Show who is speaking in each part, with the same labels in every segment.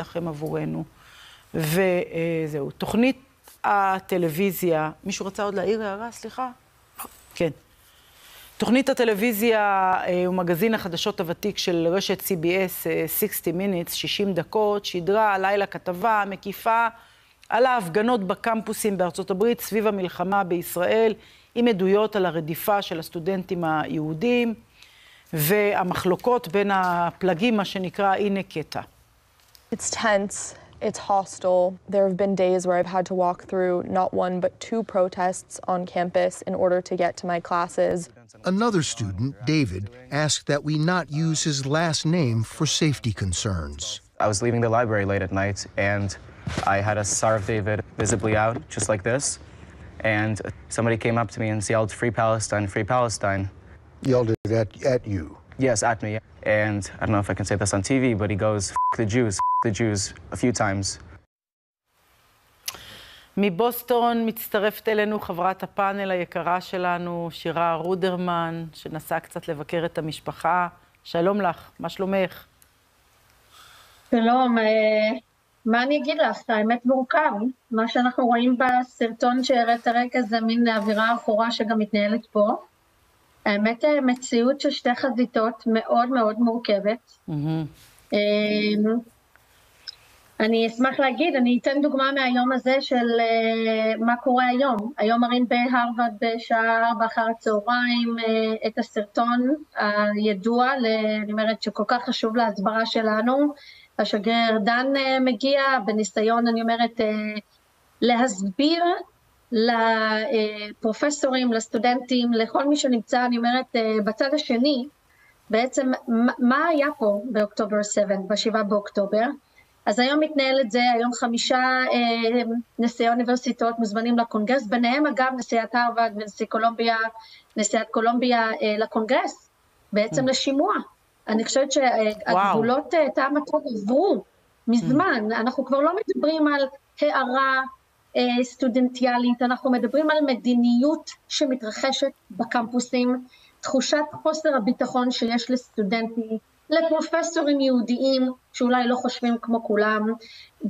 Speaker 1: לכם עבורנו. וזהו, תוכנית הטלוויזיה, מישהו רצה עוד להעיר הערה? סליחה? כן. תוכנית הטלוויזיה ומגזין החדשות הוותיק של רשת CBS, 60 Minutes, 60 דקות, שידרה הלילה כתבה מקיפה על ההפגנות בקמפוסים בארצות הברית סביב המלחמה בישראל, עם עדויות על הרדיפה של הסטודנטים היהודים והמחלוקות בין הפלגים, מה שנקרא הנה קטע.
Speaker 2: It's tense. It's hostile. There have been days where I've had to walk through not one but two protests on campus in order to get to my classes.
Speaker 3: Another student, David, asked that we not use his last name for safety concerns.
Speaker 4: I was leaving the library late at night and I had a Star of David visibly out, just like this. And somebody came up to me and yelled, Free Palestine, Free Palestine.
Speaker 5: Yelled it at, at you.
Speaker 4: Yes, at me. And I don't know if I can say this on TV, but he goes, F the Jews, F the Jews, a few times.
Speaker 1: מבוסטון מצטרפת אלינו חברת הפאנל היקרה שלנו, שירה רודרמן, שנסעה קצת לבקר את המשפחה. שלום לך, מה שלומך?
Speaker 6: שלום, מה אני אגיד לך? האמת מורכב. מה שאנחנו רואים בסרטון שהראית הרגע זה מין אווירה עכורה שגם מתנהלת פה. האמת, מציאות של שתי חזיתות מאוד מאוד מורכבת. Mm-hmm. אני אשמח להגיד, אני אתן דוגמה מהיום הזה של uh, מה קורה היום. היום מראים בהרווארד בשעה 4 אחר הצהריים uh, את הסרטון הידוע, אני אומרת שכל כך חשוב להסברה שלנו. השגריר דן uh, מגיע בניסיון, אני אומרת, uh, להסביר לפרופסורים, לסטודנטים, לכל מי שנמצא, אני אומרת, uh, בצד השני, בעצם מה היה פה באוקטובר 7, ב-7 באוקטובר. אז היום מתנהל את זה, היום חמישה אה, נשיאי אוניברסיטאות מוזמנים לקונגרס, ביניהם אגב נשיאת הרווארד ונשיא קולומביה, נשיאת קולומביה אה, לקונגרס, בעצם mm. לשימוע. אני חושבת שהגבולות אה, טעם הטוב עברו מזמן, mm. אנחנו כבר לא מדברים על הערה אה, סטודנטיאלית, אנחנו מדברים על מדיניות שמתרחשת בקמפוסים, תחושת חוסר הביטחון שיש לסטודנטים, לפרופסורים יהודיים שאולי לא חושבים כמו כולם.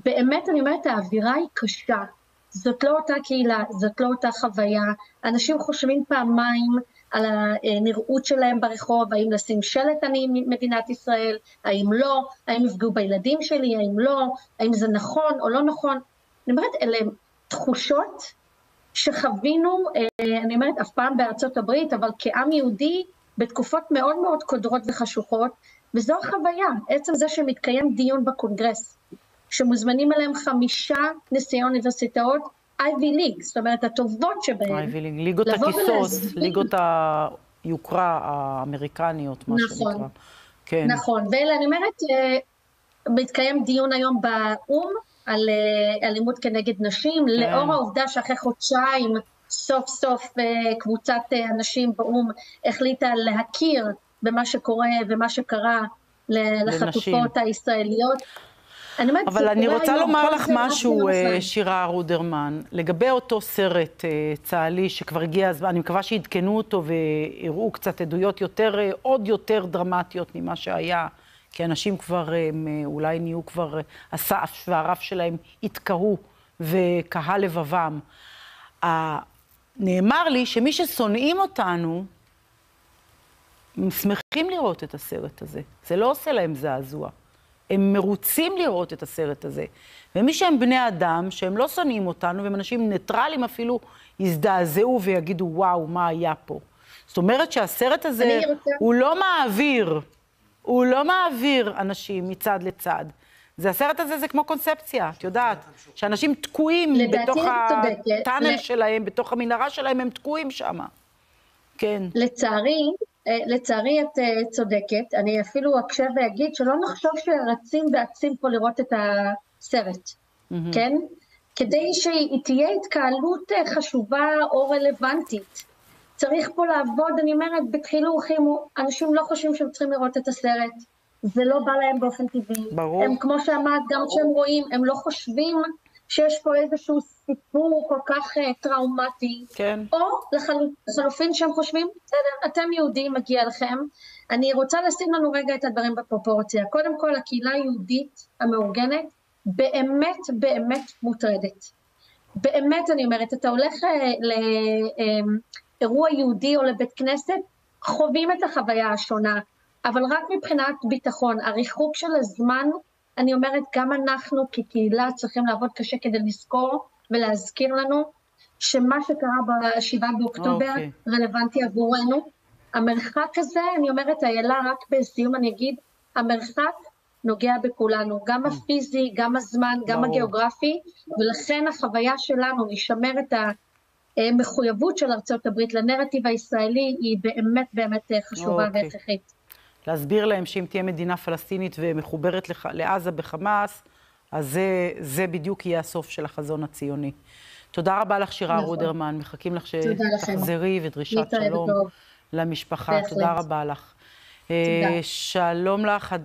Speaker 6: באמת אני אומרת, האווירה היא קשה. זאת לא אותה קהילה, זאת לא אותה חוויה. אנשים חושבים פעמיים על הנראות שלהם ברחוב, האם לשים שלט אני מדינת ישראל, האם לא, האם יפגעו בילדים שלי, האם לא, האם זה נכון או לא נכון. אני אומרת, אלה תחושות שחווינו, אני אומרת, אף פעם בארצות הברית, אבל כעם יהודי, בתקופות מאוד מאוד קודרות וחשוכות, וזו החוויה, עצם זה שמתקיים דיון בקונגרס, שמוזמנים אליהם חמישה נשיאי אוניברסיטאות אייבי ליג, זאת אומרת, הטובות שבהן.
Speaker 1: אייבי ליג, ליגות הכיסוס, ליגות היוקרה האמריקניות, מה
Speaker 6: נכון,
Speaker 1: שנקרא. כן.
Speaker 6: נכון, ואלה, אני אומרת, מתקיים דיון היום באו"ם על אלימות כנגד נשים, כן. לאור העובדה שאחרי חודשיים סוף סוף קבוצת אנשים באו"ם החליטה להכיר במה שקורה ומה סרט לחטופות הישראליות.
Speaker 1: אני אומרת, אבל אני רוצה לומר לך משהו, שירה רודרמן, לגבי אותו סרט צה"לי שכבר הגיע הזמן, אני מקווה שעדכנו אותו והראו קצת עדויות יותר, עוד יותר דרמטיות ממה שהיה, כי אנשים כבר, אולי נהיו כבר, הסף והרף שלהם התקהו וקהה לבבם. נאמר לי שמי ששונאים אותנו, הם שמחים לראות את הסרט הזה. זה לא עושה להם זעזוע. הם מרוצים לראות את הסרט הזה. ומי שהם בני אדם, שהם לא שונאים אותנו, והם אנשים ניטרלים אפילו, יזדעזעו ויגידו, וואו, מה היה פה. זאת אומרת שהסרט הזה, רוצה... הוא לא מעביר, הוא לא מעביר אנשים מצד לצד. זה הסרט הזה, זה כמו קונספציה, את יודעת, שאנשים תקועים בתוך הטאנל שלהם, בתוך המנהרה שלהם, הם תקועים שם. כן.
Speaker 6: לצערי, לצערי את צודקת, אני אפילו אקשב ואגיד שלא נחשוב שרצים ואצים פה לראות את הסרט, mm-hmm. כן? כדי שהיא תהיה התקהלות חשובה או רלוונטית. צריך פה לעבוד, אני אומרת, בדחילו ורחימו, אנשים לא חושבים שהם צריכים לראות את הסרט, זה לא בא להם באופן טבעי.
Speaker 1: ברור.
Speaker 6: הם, כמו שאמרת, גם כשהם רואים, הם לא חושבים שיש פה איזשהו סיפור כל כך uh, טראומטי,
Speaker 1: כן.
Speaker 6: או לחלופין שהם חושבים, בסדר, אתם יהודים, מגיע לכם. אני רוצה לשים לנו רגע את הדברים בפרופורציה. קודם כל, הקהילה היהודית המאורגנת באמת באמת מוטרדת. באמת אני אומרת, אתה הולך אה, לאירוע יהודי או לבית כנסת, חווים את החוויה השונה, אבל רק מבחינת ביטחון, הריחוק של הזמן, אני אומרת, גם אנחנו כקהילה צריכים לעבוד קשה כדי לזכור ולהזכיר לנו שמה שקרה ב-7 באוקטובר okay. אוקיי. רלוונטי עבורנו. המרחק הזה, אני אומרת, איילה, רק בסיום אני אגיד, המרחק נוגע בכולנו, גם הפיזי, גם הזמן, גם ברור. הגיאוגרפי, ולכן החוויה שלנו לשמר את המחויבות של ארצות הברית לנרטיב הישראלי היא באמת באמת חשובה אוקיי. והכרחית.
Speaker 1: להסביר להם שאם תהיה מדינה פלסטינית ומחוברת לח... לעזה בחמאס, אז זה, זה בדיוק יהיה הסוף של החזון הציוני. תודה רבה לך, שירה נכון. רודרמן. מחכים לך שתחזרי ודרישת שלום טוב. למשפחה. בהחלט. תודה רבה לך. תודה. שלום לך.